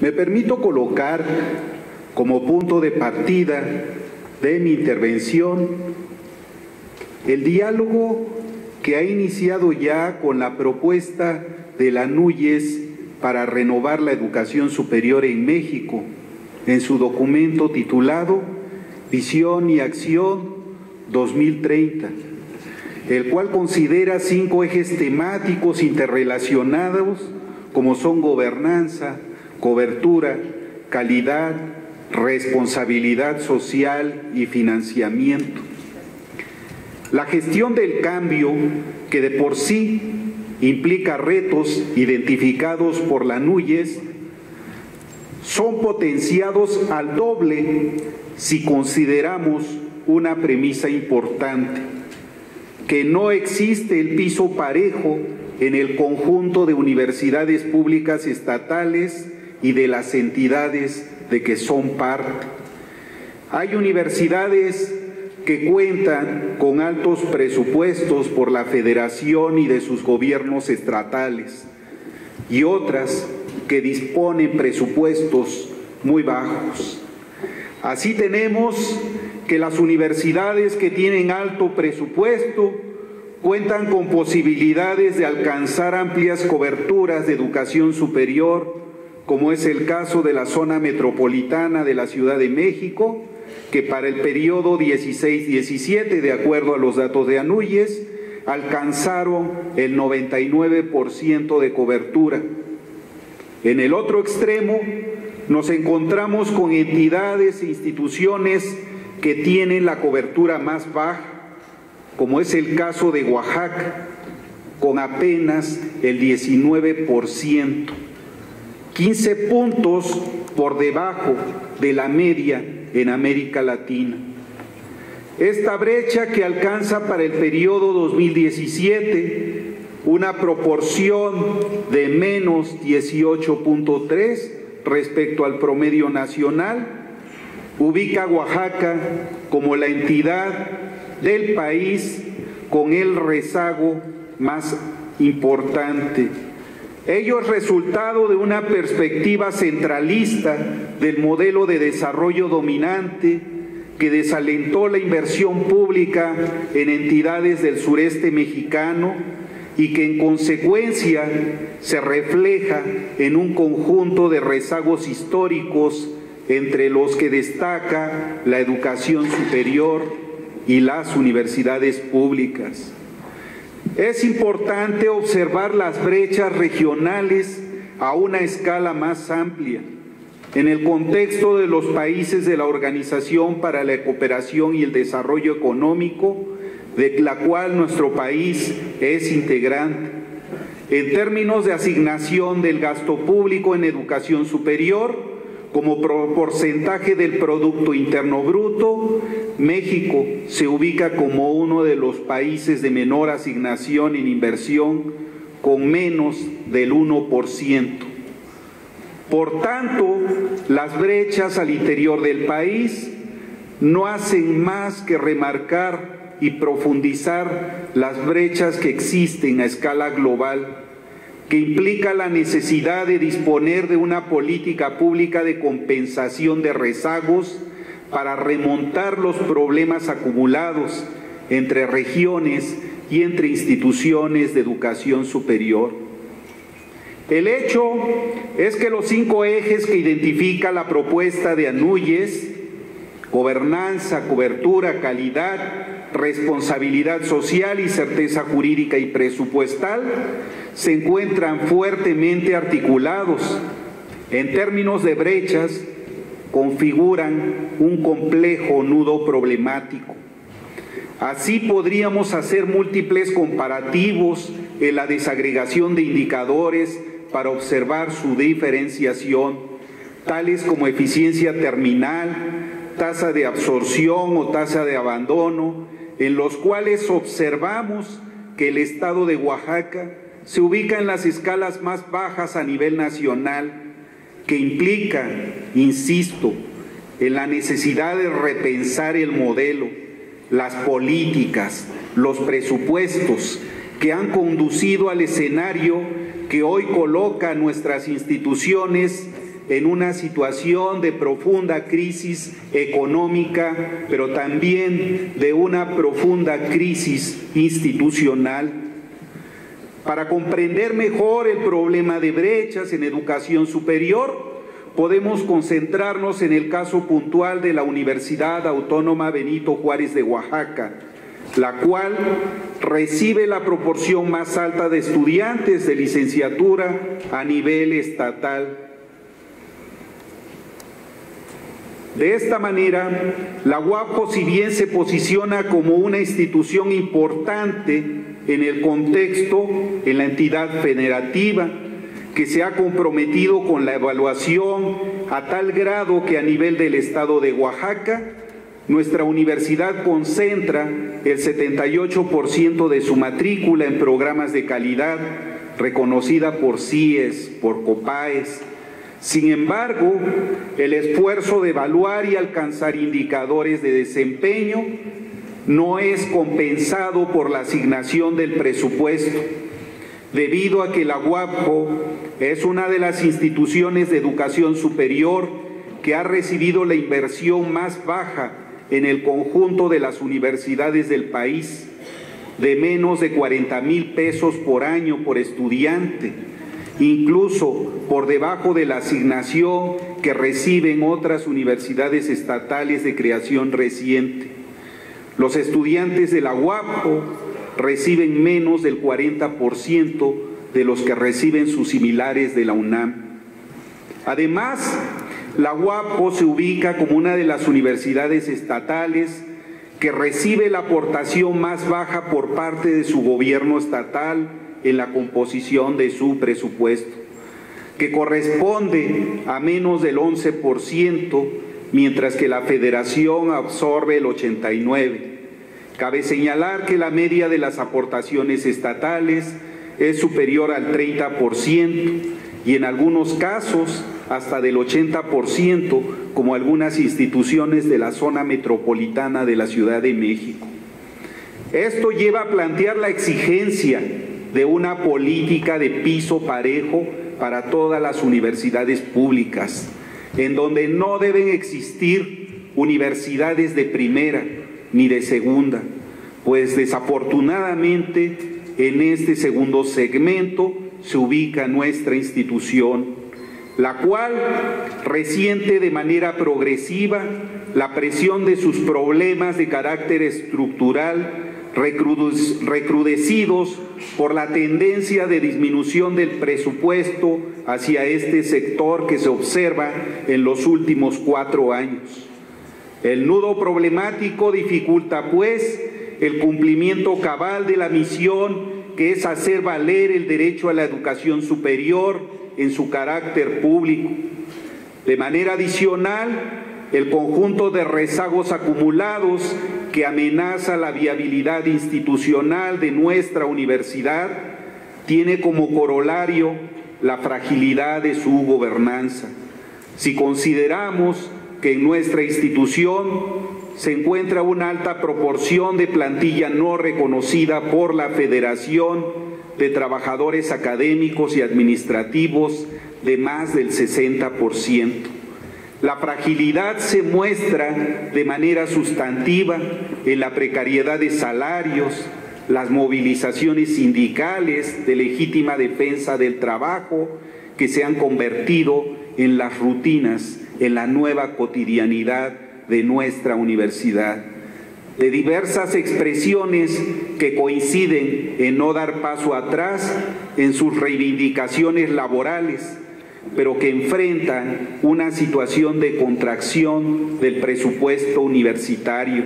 Me permito colocar como punto de partida de mi intervención el diálogo que ha iniciado ya con la propuesta de la NUYES para renovar la educación superior en México en su documento titulado Visión y Acción 2030, el cual considera cinco ejes temáticos interrelacionados como son gobernanza, cobertura, calidad, responsabilidad social y financiamiento. La gestión del cambio, que de por sí implica retos identificados por la NUYES, son potenciados al doble si consideramos una premisa importante, que no existe el piso parejo en el conjunto de universidades públicas estatales y de las entidades de que son parte. Hay universidades que cuentan con altos presupuestos por la federación y de sus gobiernos estatales y otras que disponen presupuestos muy bajos. Así tenemos que las universidades que tienen alto presupuesto cuentan con posibilidades de alcanzar amplias coberturas de educación superior, como es el caso de la zona metropolitana de la Ciudad de México, que para el periodo 16-17, de acuerdo a los datos de Anuyes, alcanzaron el 99% de cobertura. En el otro extremo, nos encontramos con entidades e instituciones que tienen la cobertura más baja, como es el caso de Oaxaca, con apenas el 19%, 15 puntos por debajo de la media en América Latina. Esta brecha que alcanza para el periodo 2017 una proporción de menos 18.3 respecto al promedio nacional, ubica a Oaxaca como la entidad del país con el rezago más importante. Ello es resultado de una perspectiva centralista del modelo de desarrollo dominante que desalentó la inversión pública en entidades del sureste mexicano y que en consecuencia se refleja en un conjunto de rezagos históricos entre los que destaca la educación superior, y las universidades públicas. Es importante observar las brechas regionales a una escala más amplia en el contexto de los países de la Organización para la Cooperación y el Desarrollo Económico, de la cual nuestro país es integrante. En términos de asignación del gasto público en educación superior, como porcentaje del Producto Interno Bruto, México se ubica como uno de los países de menor asignación en inversión, con menos del 1%. Por tanto, las brechas al interior del país no hacen más que remarcar y profundizar las brechas que existen a escala global que implica la necesidad de disponer de una política pública de compensación de rezagos para remontar los problemas acumulados entre regiones y entre instituciones de educación superior. El hecho es que los cinco ejes que identifica la propuesta de Anuyes, gobernanza, cobertura, calidad, responsabilidad social y certeza jurídica y presupuestal, se encuentran fuertemente articulados. En términos de brechas, configuran un complejo nudo problemático. Así podríamos hacer múltiples comparativos en la desagregación de indicadores para observar su diferenciación, tales como eficiencia terminal, tasa de absorción o tasa de abandono, en los cuales observamos que el estado de Oaxaca se ubica en las escalas más bajas a nivel nacional, que implica, insisto, en la necesidad de repensar el modelo, las políticas, los presupuestos que han conducido al escenario que hoy coloca a nuestras instituciones en una situación de profunda crisis económica, pero también de una profunda crisis institucional. Para comprender mejor el problema de brechas en educación superior, podemos concentrarnos en el caso puntual de la Universidad Autónoma Benito Juárez de Oaxaca, la cual recibe la proporción más alta de estudiantes de licenciatura a nivel estatal. De esta manera, la UAPO, si bien se posiciona como una institución importante en el contexto, en la entidad federativa, que se ha comprometido con la evaluación a tal grado que a nivel del estado de Oaxaca, nuestra universidad concentra el 78% de su matrícula en programas de calidad reconocida por CIES, por COPAES. Sin embargo, el esfuerzo de evaluar y alcanzar indicadores de desempeño no es compensado por la asignación del presupuesto debido a que la UAPJO es una de las instituciones de educación superior que ha recibido la inversión más baja en el conjunto de las universidades del país, de menos de 40 mil pesos por año por estudiante, incluso por debajo de la asignación que reciben otras universidades estatales de creación reciente. Los estudiantes de la UAPJO reciben menos del 40% de los que reciben sus similares de la UNAM. Además, la UAPO se ubica como una de las universidades estatales que recibe la aportación más baja por parte de su gobierno estatal en la composición de su presupuesto, que corresponde a menos del 11%, mientras que la federación absorbe el 89%. Cabe señalar que la media de las aportaciones estatales es superior al 30% y en algunos casos hasta del 80%, como algunas instituciones de la zona metropolitana de la Ciudad de México. Esto lleva a plantear la exigencia de una política de piso parejo para todas las universidades públicas, en donde no deben existir universidades de primera, ni de segunda, pues desafortunadamente en este segundo segmento se ubica nuestra institución, la cual resiente de manera progresiva la presión de sus problemas de carácter estructural recrudecidos por la tendencia de disminución del presupuesto hacia este sector que se observa en los últimos cuatro años. El nudo problemático dificulta, pues, el cumplimiento cabal de la misión que es hacer valer el derecho a la educación superior en su carácter público. De manera adicional, el conjunto de rezagos acumulados que amenaza la viabilidad institucional de nuestra universidad tiene como corolario la fragilidad de su gobernanza. Si consideramos que en nuestra institución se encuentra una alta proporción de plantilla no reconocida por la Federación de Trabajadores Académicos y Administrativos de más del 60%. La fragilidad se muestra de manera sustantiva en la precariedad de salarios, las movilizaciones sindicales de legítima defensa del trabajo que se han convertido en las rutinas en la nueva cotidianidad de nuestra universidad, de diversas expresiones que coinciden en no dar paso atrás en sus reivindicaciones laborales, pero que enfrentan una situación de contracción del presupuesto universitario.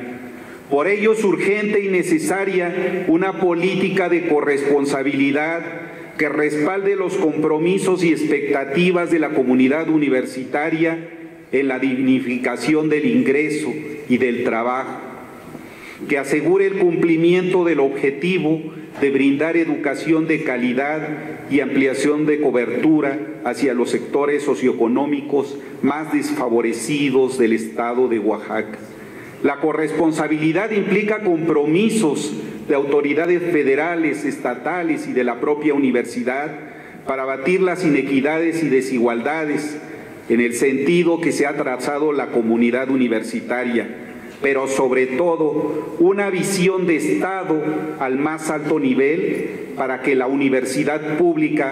Por ello es urgente y necesaria una política de corresponsabilidad que respalde los compromisos y expectativas de la comunidad universitaria en la dignificación del ingreso y del trabajo, que asegure el cumplimiento del objetivo de brindar educación de calidad y ampliación de cobertura hacia los sectores socioeconómicos más desfavorecidos del estado de Oaxaca. La corresponsabilidad implica compromisos de autoridades federales, estatales y de la propia universidad para abatir las inequidades y desigualdades en el sentido que se ha trazado la comunidad universitaria, pero sobre todo una visión de Estado al más alto nivel para que la universidad pública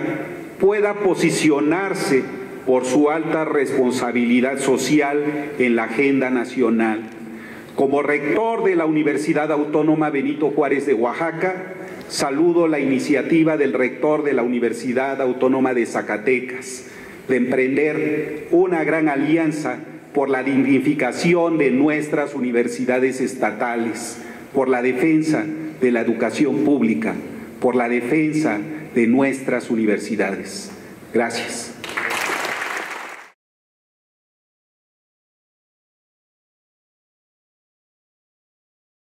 pueda posicionarse por su alta responsabilidad social en la agenda nacional. Como rector de la Universidad Autónoma Benito Juárez de Oaxaca, saludo la iniciativa del rector de la Universidad Autónoma de Zacatecas de emprender una gran alianza por la dignificación de nuestras universidades estatales, por la defensa de la educación pública, por la defensa de nuestras universidades. Gracias.